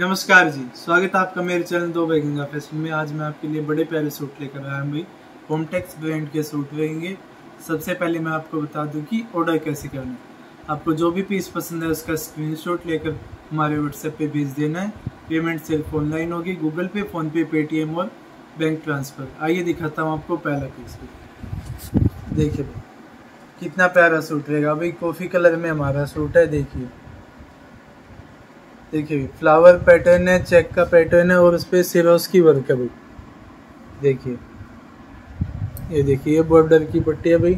नमस्कार जी, स्वागत है आपका मेरे चैनल दो बैगेंगा फ़ैशन में। आज मैं आपके लिए बड़े प्यारे सूट लेकर आया हूँ भाई। होमटेक्स ब्रांड के सूट रहेंगे। सबसे पहले मैं आपको बता दूँ कि ऑर्डर कैसे करना है। आपको जो भी पीस पसंद है उसका स्क्रीनशॉट लेकर हमारे व्हाट्सएप पे भेज देना है। पेमेंट सिर्फ़ ऑनलाइन होगी गूगल पे फ़ोनपे पेटीएम और बैंक ट्रांसफ़र आइए दिखाता हूँ आपको पहला पीस देखिए भाई, कितना प्यारा सूट रहेगा। भाई कॉफ़ी कलर में हमारा सूट है, देखिए। देखिए फ्लावर पैटर्न है चेक का पैटर्न है और उस पर सिरोस की वर्क है भाई। देखिए, ये देखिए, ये बॉर्डर की पट्टी है भाई।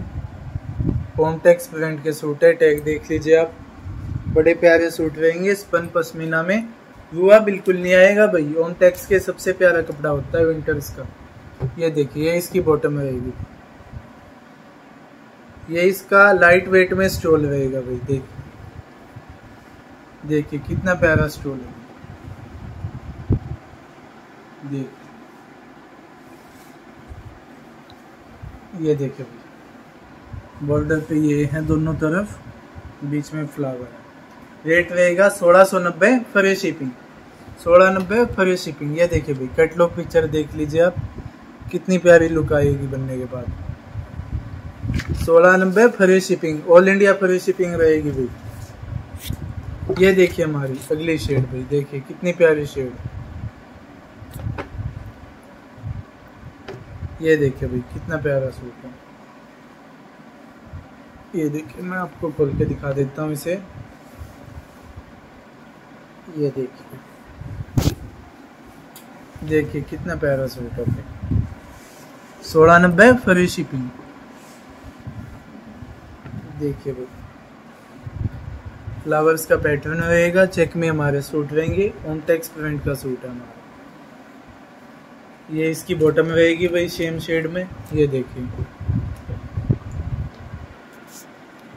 कॉम्टेक्स प्रिंट के सूट है टैग देख लीजिए आप। बड़े प्यारे सूट रहेंगे स्पन पश्मीना में। रुआ बिल्कुल नहीं आएगा भाई। ऑन टैक्स के सबसे प्यारा कपड़ा होता है विंटर्स का। ये देखिए इसकी बॉटम रहेगी। ये इसका लाइट वेट में स्टोल रहेगा भाई देखिए देखिए, कितना प्यारा स्टोल है। देख। ये देखिए बॉर्डर पे ये है दोनों तरफ़, बीच में फ्लावर है। रेट रहेगा सोलह सौ नब्बे, फ्री शिपिंग सोलह नब्बे, फ्री शिपिंग ये देखिए भाई कैटलॉग पिक्चर देख लीजिए आप, कितनी प्यारी लुक आएगी बनने के बाद। सोलह नब्बे, free shipping all India free shipping रहेगी भाई। ये देखिए हमारी अगली शेड भाई, देखिए कितनी प्यारी शेड ये देखिए भाई, कितना प्यारा सूट है। ये देखिए, मैं आपको खोल के दिखा देता हूँ इसे। ये देखिए। देखिए कितना प्यारा सूट है भाई। सोलह नब्बे फ्री शिपिंग देखिए भाई। फ्लावर्स का पैटर्न रहेगा चेक में हमारे सूट रहेंगे ऑन टेक्स प्रिंट का सूट है हमारा। ये इसकी बॉटम रहेगी भाई सेम शेड में, ये देखिए।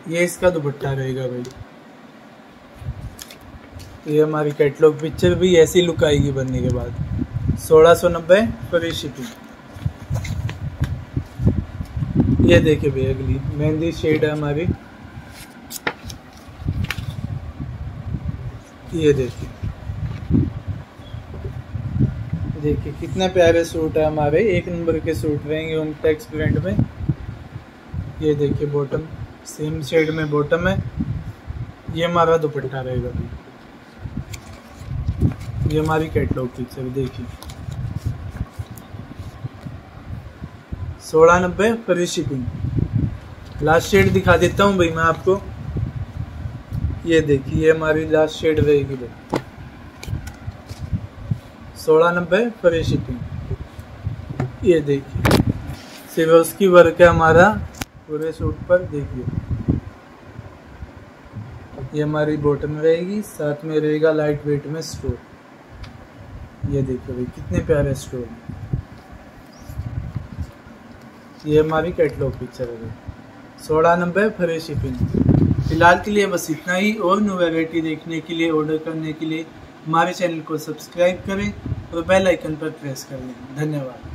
ये इसका दुपट्टा रहेगा भाई। ये हमारी कैटलॉग पिक्चर भी ऐसी लुक आएगी बनने के बाद। सोलह सौ नब्बे फ्री शिपिंग ये देखिए भाई अगली, मेहंदी शेड है हमारी। ये देखिए। देखिए, कितने प्यारे सूट है हमारे। एक नंबर के सूट रहेंगे होम टेक्स ब्रांड में। ये देखिए बॉटम सेम शेड में बॉटम है। ये हमारा दुपट्टा रहेगा। ये हमारी कैटलॉग पिक्चर देखिए। सोलह नब्बे फ्री शिपिंग लास्ट शेड दिखा देता हूँ भाई मैं आपको। ये देखिए, ये हमारी लास्ट शेड रहेगी सोलह नब्बे फ्री शिपिंग ये देखिए। सिर्फ़ उसकी वर्क है हमारा, पूरे सूट पर देखिए। ये हमारी बॉटम रहेगी, साथ में रहेगा लाइट वेट में स्टोर ये देखिए भाई, कितने प्यारे स्टोर ये हमारी कैटलॉग पिक्चर है सोलह नब्बे फ्री शिपिंग फ़िलहाल के लिए बस इतना ही। और न्यू वेराइटी देखने के लिए ऑर्डर करने के लिए हमारे चैनल को सब्सक्राइब करें और बेल आइकन पर प्रेस कर लें। धन्यवाद।